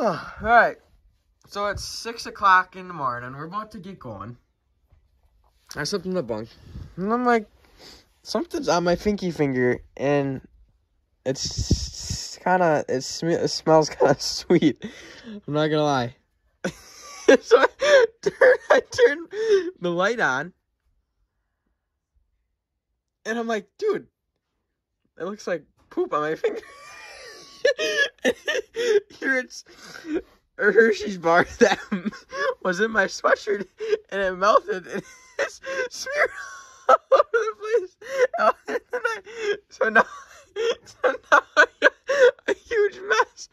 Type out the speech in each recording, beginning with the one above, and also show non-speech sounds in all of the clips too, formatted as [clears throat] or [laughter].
All right. So it's six o'clock in the morning. We're about to get going. I slept in the bunk, and I'm like, something's on my pinky finger, and it's kind of it, sm- it smells [laughs] kind of sweet. I'm not gonna lie. [laughs] so I turn, I turn the light on, and I'm like, dude, it looks like poop on my finger. [laughs] Here it's a Hershey's bar that was in my sweatshirt and it melted and it's smeared all over the place. And I, so now, so now I got a huge mess.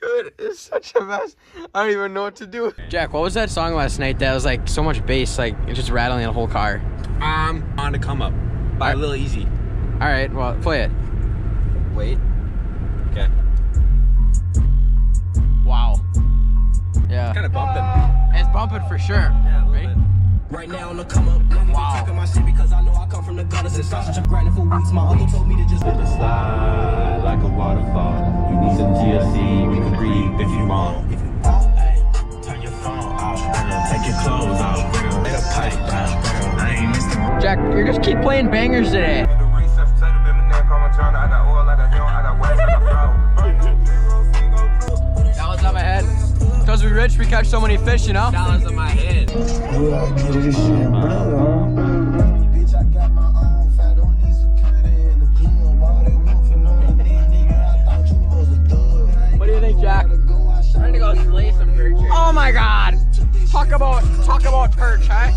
Dude, it's such a mess. I don't even know what to do. Jack, what was that song last night that was like so much bass, like it's just rattling the whole car? Um, on to come up by Lil Easy. All right, well, play it. Wait. Okay. Wow. Yeah. It's Kind of bumping. It's bumping for sure. Yeah, a little Right? bit. Right now on the come up, let me Wow. talk in my shit because I know I come from the gutters and sausage. I'm grinding for weeks. My uncle told me to just Just slide like a waterfall. You need some TLC, we can breathe if you want. Hey, turn your phone off, take your clothes off, let a pipe down. I ain't Mr. Jack, you just keep playing bangers today. Because we catch so many fish, you know? Dollars on my head. Bitch, I got my own fat, don't need security in the club. All they wolfing on me, nigga. I thought you was a thug. What do you think, Jack? Go outside. Trying to go slay some bird. Oh my god! Talk about talk about perch, huh?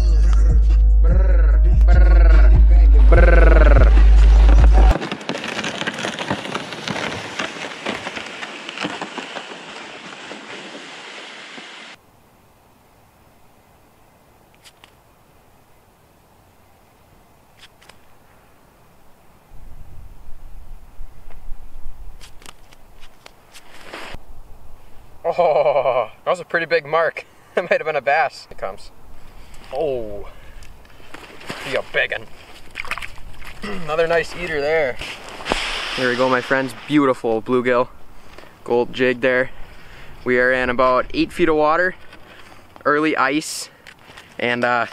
Oh, that was a pretty big mark. [laughs] It might have been a bass. It comes. Oh, be a big one. [clears throat] Another nice eater there. Here we go, my friends. Beautiful bluegill, gold jig there. We are in about eight feet of water, early ice, and uh,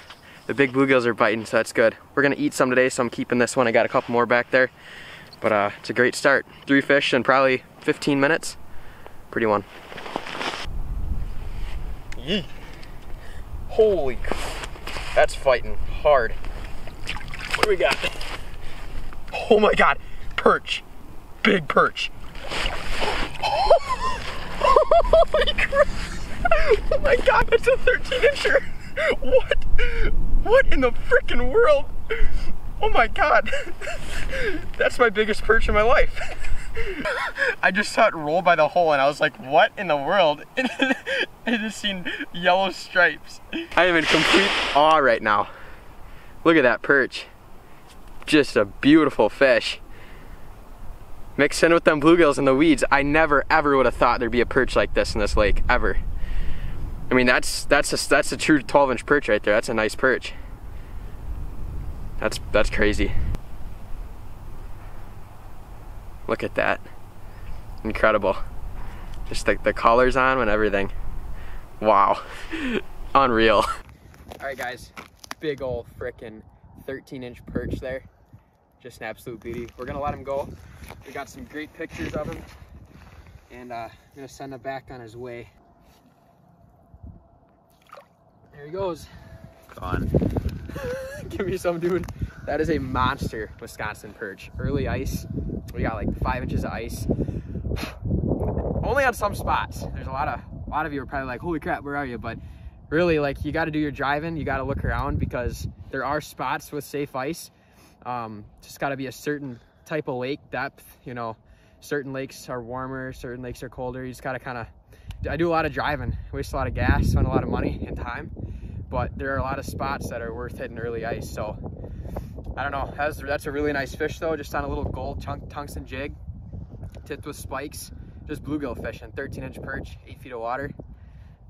the big bluegills are biting, so that's good. We're gonna eat some today, so I'm keeping this one. I got a couple more back there, but uh, it's a great start. Three fish in probably 15 minutes. Pretty one. Holy, that's fighting hard. What do we got? Oh my god, perch. Big perch. Holy crap. Oh my god, that's a 13 incher. What? What in the freaking world? Oh my god. That's my biggest perch in my life. [laughs] I just saw it roll by the hole and I was like, what in the world? [laughs] I just seen yellow stripes. I am in complete awe right now. Look at that perch. Just a beautiful fish. Mixed in with them bluegills and the weeds, I never ever would have thought there'd be a perch like this in this lake, ever. I mean, that's that's a, that's a true 12 inch perch right there. That's a nice perch. That's that's crazy. Look at that. Incredible. Just the, the collars on and everything. Wow. Unreal. All right, guys. Big old frickin' 13 inch perch there. Just an absolute beauty. We're gonna let him go. We got some great pictures of him. And uh, I'm gonna send him back on his way. There he goes. Gone. [laughs] Give me some, dude. That is a monster Wisconsin perch. Early ice. We got like five inches of ice. [sighs] Only on some spots. There's a lot of lot of you are probably like, holy crap, where are you? But really, like you got to do your driving. You got to look around because there are spots with safe ice. Um, just got to be a certain type of lake depth. You know, certain lakes are warmer, certain lakes are colder. You just got to kind of. I do a lot of driving, waste a lot of gas, spend a lot of money and time but there are a lot of spots that are worth hitting early ice. So I don't know. That's, that's a really nice fish though, just on a little gold chunk, tungsten jig, tipped with spikes, just bluegill fishing, 13 inch perch, eight feet of water.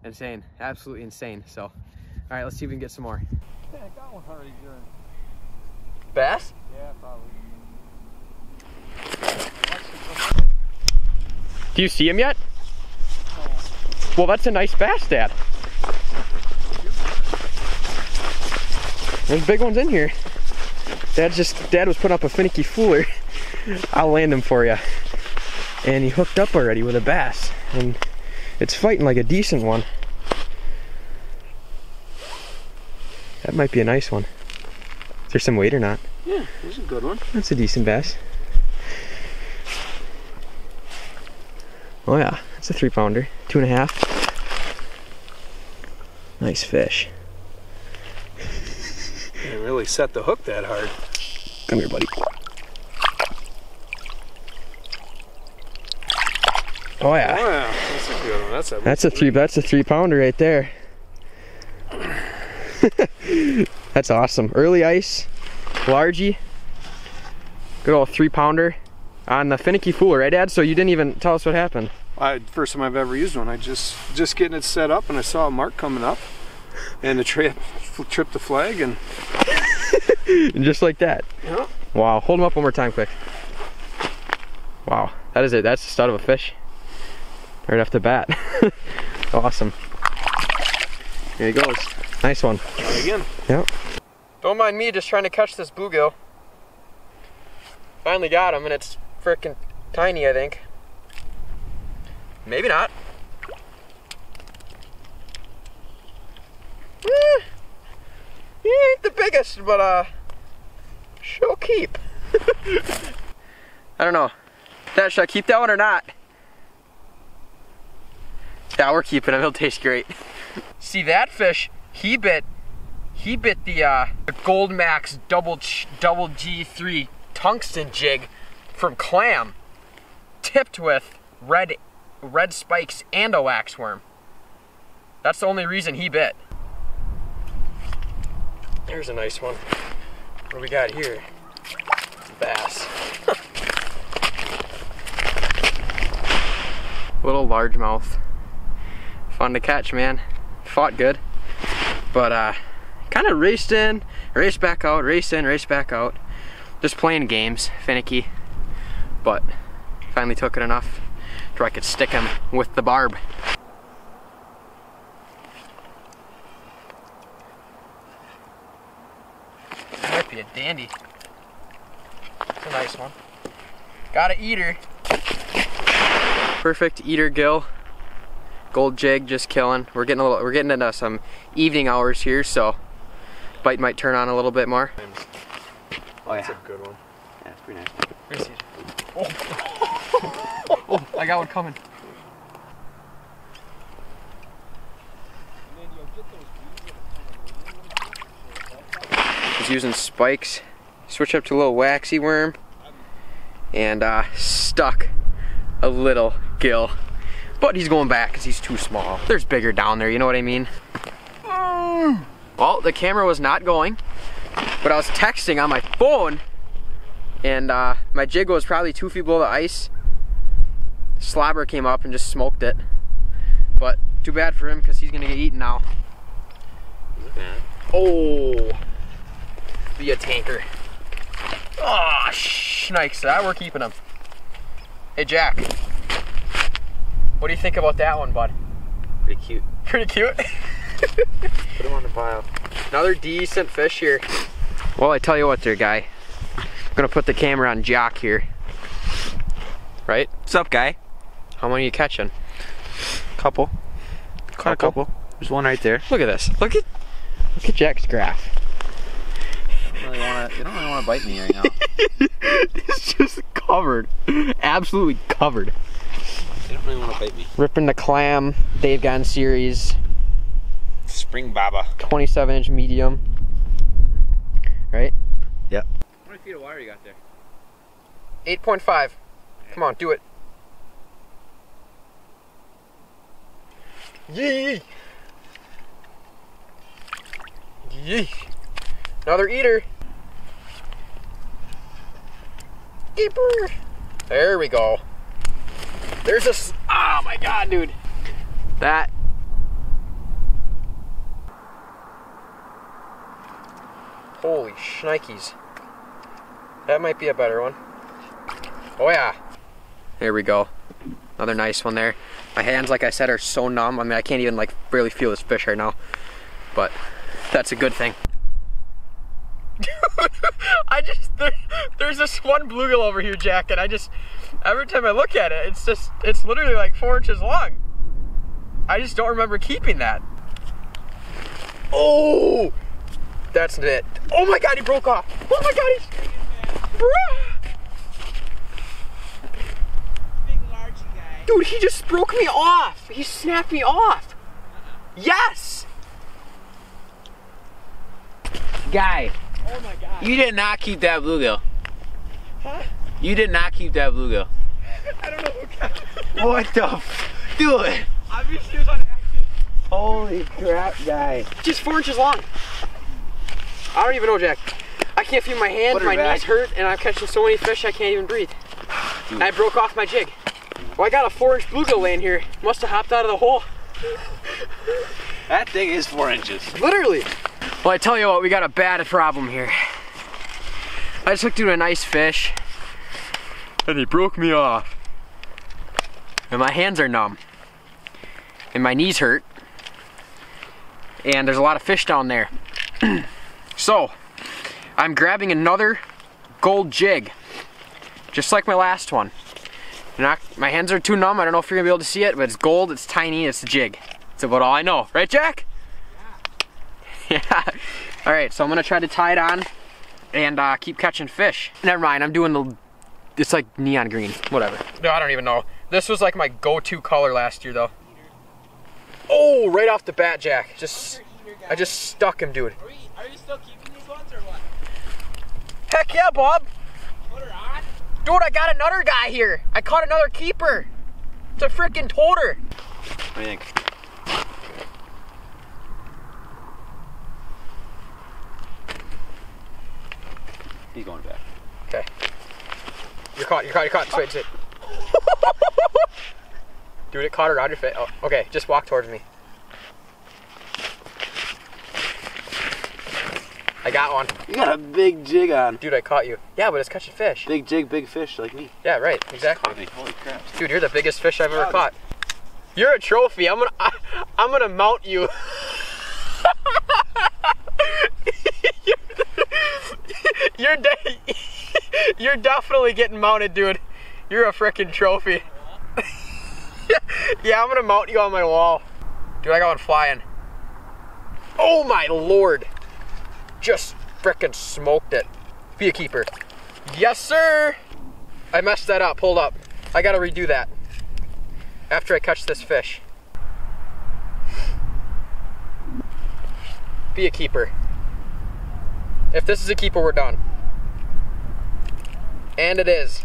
Insane, absolutely insane. So, all right, let's see if we can get some more. Yeah, I got one already. Bass? Yeah, probably. Do you see him yet? Well, that's a nice bass, Dad. There's big ones in here. Dad just, Dad was putting up a finicky fooler. [laughs] I'll land him for you. And he hooked up already with a bass. And it's fighting like a decent one. That might be a nice one. Is there some weight or not? Yeah, is a good one. That's a decent bass. Oh yeah, it's a three pounder, two and a half. Nice fish. Didn't really set the hook that hard. Come here, buddy. Oh yeah, Oh, yeah, that's a good one. That's a that's a three. That's a three pounder right there. [laughs] that's awesome. Early ice, largy. Good old three pounder on the finicky fooler, right, Dad? So you didn't even tell us what happened. I, first time I've ever used one. I just just getting it set up, and I saw a mark coming up, and the trip [laughs] tripped the flag, and And [laughs] just like that. Yeah. Wow. Hold him up one more time, quick. Wow. That is it. That's the stud of a fish. Right off the bat. [laughs] awesome. Here he goes. Nice one. again. Yep. Don't mind me just trying to catch this bluegill. Finally got him, and it's freaking tiny, I think. Maybe not. Eh, he ain't the biggest, but uh, she'll keep. [laughs] I don't know. That should I keep that one or not? Yeah, we're keeping him. He'll taste great. See that fish? He bit. He bit the uh, the Gold Max double Ch- double G3 tungsten jig from clam, tipped with red red spikes and a wax worm. That's the only reason he bit. There's a nice one. What do we got here? Bass. [laughs] Little largemouth. Fun to catch, man. Fought good. But uh kind of raced in, raced back out, raced in, raced back out. Just playing games, finicky. But finally took it enough to I could stick him with the barb. That might be a dandy. It's a nice one. Got an eater. Perfect eater gill. Gold jig just killing. We're getting a little we're getting into some evening hours here, so bite might turn on a little bit more. Oh That's yeah. a good one. Yeah, it's pretty nice. Where's he? Oh. oh, [laughs] I got one coming. He's using spikes. Switch up to a little waxy worm. And uh, stuck a little gill. But he's going back because he's too small. There's bigger down there, you know what I mean? Well, the camera was not going. But I was texting on my phone and uh, my jig was probably two feet below the ice. Slobber came up and just smoked it. But too bad for him because he's gonna get eaten now. Oh, be a tanker. Ah, oh, shnikes, that we're keeping him. Hey Jack, what do you think about that one, bud? Pretty cute. Pretty cute. [laughs] Put him on the pile. Another decent fish here. Well, I tell you what there, guy. I'm gonna put the camera on Jock here. Right? What's up, guy? How many are you catching? Couple. Caught a Couple? couple. There's one right there. Look at this. Look at look at Jack's graph. [laughs] Really don't really want to bite me right now. [laughs] it's just covered. Absolutely covered. They don't really want to bite me. Ripping the clam, Dave Genz series, Spring Bobber. 27 inch medium. Right? Yep. How many feet of wire you got there? 8.5. Come on, do it. Yee! Yee! Another eater. Keeper. There we go. There's a. s- Oh my god, dude. That. Holy shnikes. That might be a better one. Oh yeah. There we go. Another nice one there. My hands, like I said, are so numb. I mean, I can't even like barely feel this fish right now. But that's a good thing. [laughs] I just there, there's this one bluegill over here, Jack, and I just every time I look at it, it's just it's literally like four inches long. I just don't remember keeping that. Oh, that's it. Oh my God, he broke off. Oh my God, he's. Bruh. Dude, he just broke me off. He snapped me off. Yes. Guy, Oh my God. you did not keep that bluegill. Huh? You did not keep that bluegill. [laughs] I don't know. What [laughs] What the? F- Do it. Obviously, it was on accident. Holy crap, guy. Just four inches long. I don't even know, Jack. I can't feel my hands, my back. knees hurt, and I'm catching so many fish I can't even breathe. I broke off my jig. Well, I got a four inch bluegill laying here. Must have hopped out of the hole. That thing is four inches. Literally. Well, I tell you what, we got a bad problem here. I just hooked into a nice fish, and he broke me off. And my hands are numb. And my knees hurt. And there's a lot of fish down there. [clears throat] so, I'm grabbing another gold jig. Just like my last one. Not, my hands are too numb, I don't know if you're gonna be able to see it, but it's gold, it's tiny, it's a jig. That's about all I know. Right, Jack? [laughs] Yeah. All right, so I'm gonna try to tie it on and uh, keep catching fish. Never mind, I'm doing the, it's like neon green, whatever. No, I don't even know. This was like my go-to color last year though. Oh, right off the bat, Jack. Just, I just stuck him, dude. Are you, are you still keeping these ones or what? Heck yeah, Bob. Put her on? Dude, I got another guy here. I caught another keeper. It's a freaking toter. What do you think? He's going back. Okay. You're caught, you're caught, you're caught. Just wait, just wait. [laughs] Dude, it caught around your face. Oh, okay, just walk towards me. I got one. You got a big jig on. Dude, I caught you. Yeah, but it's catching fish. Big jig, big fish like me. Yeah, right, exactly. Holy crap. Dude, you're the biggest fish I've ever caught. You're a trophy. I'm gonna, I, [laughs] I'm gonna mount you. [laughs] you're, de- [laughs] you're definitely getting mounted, dude. You're a freaking trophy. [laughs] yeah, I'm gonna mount you on my wall. Dude, I got one flying. Oh my lord. Just frickin' smoked it. Be a keeper. Yes, sir. I messed that up. Hold up. I gotta redo that. After I catch this fish. Be a keeper. If this is a keeper, we're done. And it is.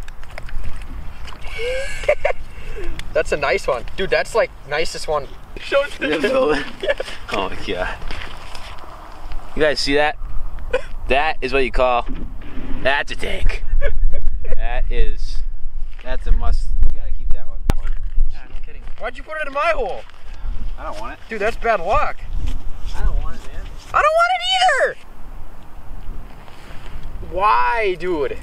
[laughs] that's a nice one. Dude, that's like nicest one. Show it to [laughs] Oh my god. You guys see that? That is what you call. That's a tank. That is. That's a must. You gotta keep that one. Yeah, no kidding. Why'd you put it in my hole? I don't want it. Dude, that's bad luck. I don't want it, man. I don't want it either! Why, dude?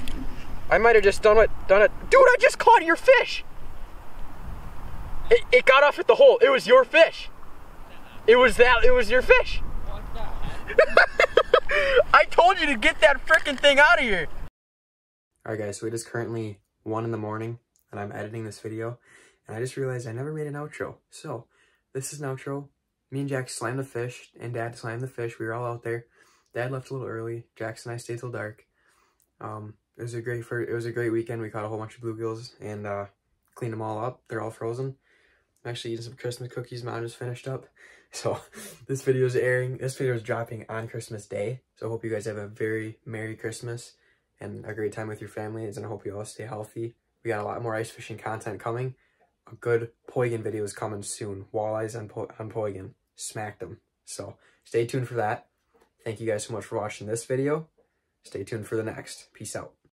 I might have just done it, done it. Dude, I just caught your fish! It, it got off at the hole. It was your fish. It was that, it was your fish. [laughs] I told you to get that freaking thing out of here. Alright guys, so it is currently 1 in the morning and I'm editing this video and I just realized I never made an outro. So, this is an outro. Me and Jack slammed the fish and Dad slammed the fish. We were all out there. Dad left a little early. Jackson and I stayed till dark. Um, it was a great for it was a great weekend. We caught a whole bunch of bluegills and uh, cleaned them all up. They're all frozen. I'm actually eating some Christmas cookies Mom just finished up. [laughs] So this video is airing. This video is dropping on Christmas Day. So I hope you guys have a very Merry Christmas and a great time with your families. And I hope you all stay healthy. We got a lot more ice fishing content coming. A good Poygan video is coming soon. Walleyes on, po on Poygan. Smacked them. So stay tuned for that. Thank you guys so much for watching this video. Stay tuned for the next. Peace out.